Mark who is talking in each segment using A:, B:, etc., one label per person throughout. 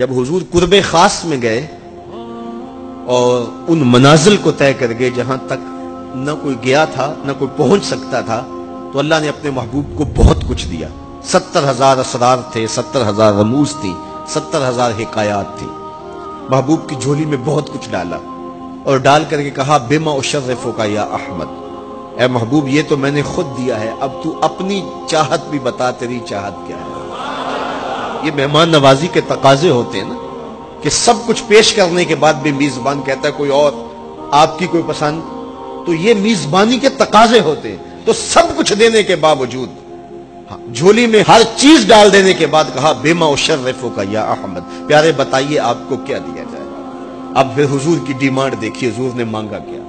A: جب حضور قرب خاص میں گئے اور ان منازل کو طے کر گئے جہاں تک نہ کوئی گیا تھا، نہ کوئی پہنچ سکتا تھا، تو اللہ نے اپنے محبوب کو بہت کچھ دیا۔ ستر ہزار اسرار تھے، ستر ہزار رموز تھی ستر ہزار حکایات تھی محبوب کی جھولی میں بہت کچھ ڈالا اور ڈال کر کے کہا بما اشرفو کا یا احمد، اے محبوب، یہ تو میں نے خود دیا ہے، اب تو اپنی چاہت بھی بتا، تیری چاہت کیا ہے؟ یہ مہمان نوازی کے تقاضے ہوتے ہیں نا، کہ سب کچھ پیش کرنے کے بعد بھی میزبان کہتا ہے کوئی اور، آپ کی کوئی پسند؟ تو یہ میزبانی کے تقاضے ہوتے ہیں۔ تو سب کچھ دینے کے باوجود ہاں، جھولی میں ہر چیز ڈال دینے کے بعد کہا، بیما اشرفو کا یا احمد، پیارے بتائیے آپ کو کیا دیا جائے؟ اب پھر حضور کی ڈیمانڈ دیکھیے حضور نے مانگا کیا۔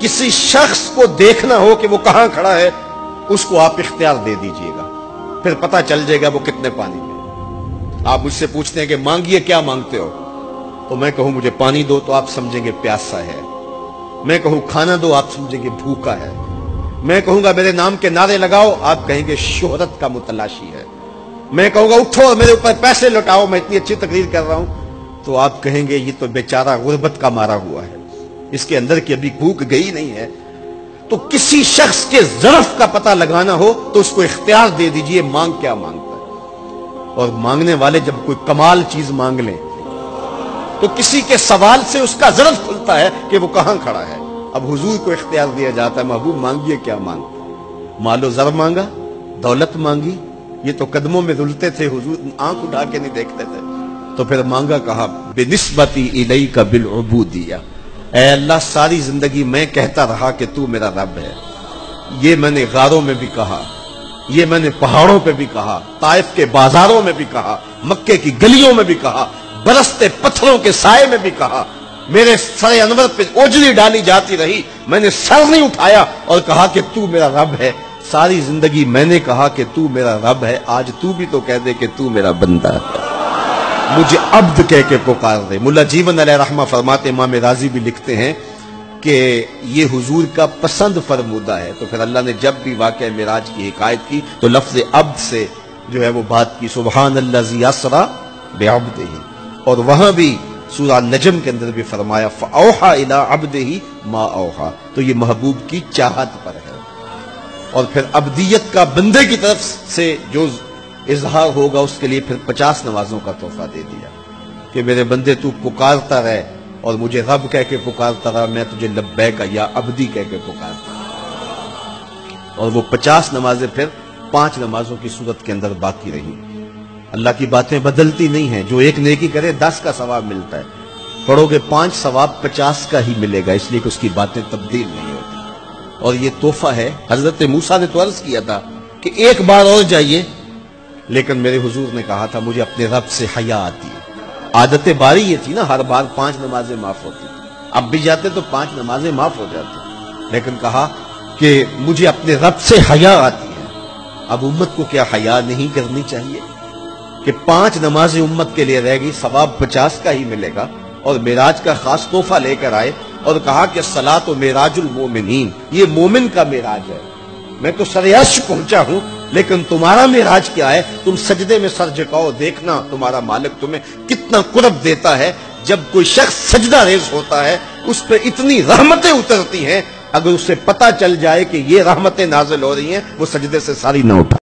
A: کسی شخص کو دیکھنا ہو کہ وہ کہاں کھڑا ہے، اس کو آپ اختیار دے دیجیے گا۔ پھر پتا چل جائے گا وہ کتنے پانی میں آپ مجھ سے پوچھتے ہیں کہ مانگیے کیا مانگتے ہو؟ تو میں کہوں مجھے پانی دو تو آپ سمجھیں گے پیاسا ہے۔ میں کہوں کھانا دو آپ سمجھیں گے بھوکا ہے۔ میں کہوں گا میرے نام کے نعرے لگاؤ، آپ کہیں گے شہرت کا متلاشی ہے۔ میں کہوں گا اٹھو اور میرے اوپر پیسے لٹاؤ میں اتنی اچھی تقریر کر رہا ہوں۔ تو آپ کہیں گے یہ تو بیچارہ غربت کا مارا ہوا ہے۔ اس کے اندر کی ابھی بھوک گئی نہیں ہے۔ تو کسی شخص کے ظرف کا پتہ لگانا ہو تو اس کو اختیار دے دیجیے مانگ کیا مانگتا ہے اور مانگنے والے جب کوئی کمال چیز مانگ لیں، تو کسی کے سوال سے اس کا ضرورت کھلتا ہے کہ وہ کہاں کھڑا ہے۔ اب حضور کو اختیار دیا جاتا ہے، محبوب مانگیے کیا مانگ؟ مال و زر مانگا، دولت مانگی، یہ تو قدموں میں رلتے تھے، حضور آنکھ اٹھا کے نہیں دیکھتے تھے۔ تو پھر مانگا کہا بے نسبتی الہی کا بالعبو دیا اے اللہ، ساری زندگی میں کہتا رہا کہ تو میرا رب ہے۔ یہ میں نے غاروں میں بھی کہا۔ یہ میں نے پہاڑوں پہ بھی کہا، طائف کے بازاروں میں بھی کہا، مکے کی گلیوں میں بھی کہا، برستے پتھروں کے سائے میں بھی کہا۔ میرے سر انور پہ اوجلی ڈالی جاتی رہی، میں نے سر نہیں اٹھایا اور کہا کہ تو میرا رب ہے۔ ساری زندگی میں نے کہا کہ تو میرا رب ہے، آج تو بھی تو کہہ دے کہ تو میرا بندہ ہے۔ مجھے عبد کہہ کے پکار دے۔ ملا جیون علیہ رحمہ فرماتے امام راضی بھی لکھتے ہیں کہ یہ حضور کا پسند فرمودہ ہے۔ تو پھر اللہ نے جب بھی واقع معراج کی حکایت کی تو لفظ عبد سے جو ہے وہ بات کی سبحان اللہ زی اسرا بے عبد ہی اور وہاں بھی سورہ نجم کے اندر بھی فرمایا فاوحا الی عبد ہی ما اوحا تو یہ محبوب کی چاہت پر ہے۔ اور پھر عبدیت کا بندے کی طرف سے جو اظہار ہوگا، اس کے لیے پھر پچاس نوازوں کا تحفہ دے دیا کہ میرے بندے تو پکارتا رہے۔ اور مجھے رب کہہ کے پکارتا رہا، میں تجھے لبے کا یا ابدی کہہ کے پکارتا اور وہ پچاس نمازیں پھر پانچ نمازوں کی صورت کے اندر باقی رہی۔ اللہ کی باتیں بدلتی نہیں ہیں۔ جو ایک نیکی کرے، دس کا ثواب ملتا ہے۔ پڑھو گے پانچ، ثواب پچاس کا ہی ملے گا، اس لیے کہ اس کی باتیں تبدیل نہیں ہوتی۔ اور یہ تحفہ ہے، حضرت موسا نے تو عرض کیا تھا کہ ایک بار اور جائیے۔ لیکن میرے حضور نے کہا تھا، مجھے اپنے رب سے حیا آتی ہے۔ عادت باری یہ تھی نا، ہر بار پانچ نمازیں معاف ہوتی اب بھی جاتے تو پانچ نمازیں معاف ہو جاتی لیکن کہا کہ مجھے اپنے رب سے حیا آتی ہے۔ اب امت کو کیا حیا نہیں کرنی چاہیے؟ کہ پانچ نمازیں امت کے لیے رہ گئی، ثواب پچاس کا ہی ملے گا اور میراج کا خاص تحفہ لے کر آئے اور کہا کہ سلا تو میراج المومنین، یہ مومن کا میراج ہے۔ میں تو سریاش پہنچا ہوں لیکن تمہارا میراج کیا ہے؟ تم سجدے میں سر جکاؤ دیکھنا تمہارا مالک تمہیں کتنا قرب دیتا ہے۔ جب کوئی شخص سجدہ ریز ہوتا ہے، اس پہ اتنی رحمتیں اترتی ہیں، اگر اسے پتا چل جائے کہ یہ رحمتیں نازل ہو رہی ہیں، وہ سجدے سے ساری نہ اٹھا